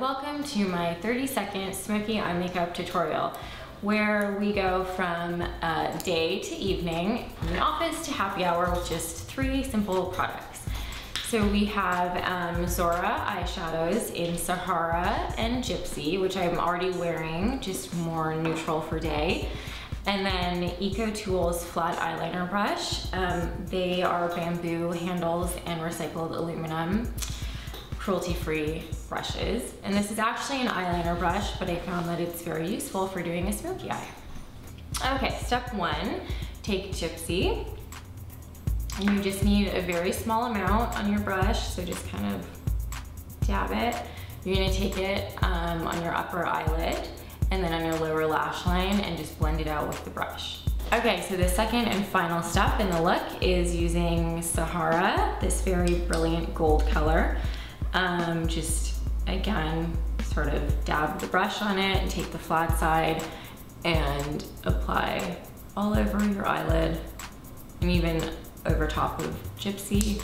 to my 30 second smoky eye makeup tutorial where we go from uh, day to evening, from the office to happy hour with just three simple products. So we have um, Zorah eyeshadows in Sahara and Gypsy, which I'm already wearing, just more neutral for day. And then Ecotools flat eyeliner brush. Um, they are bamboo handles and recycled aluminum cruelty-free brushes. And this is actually an eyeliner brush, but I found that it's very useful for doing a smoky eye. Okay, step one, take Gypsy. And you just need a very small amount on your brush, so just kind of dab it. You're gonna take it um, on your upper eyelid and then on your lower lash line and just blend it out with the brush. Okay, so the second and final step in the look is using Sahara, this very brilliant gold color. Um, just again, sort of dab the brush on it and take the flat side and apply all over your eyelid and even over top of Gypsy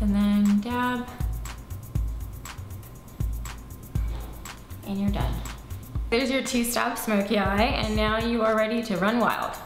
and then dab and you're done. There's your two-stop smoky eye and now you are ready to run wild.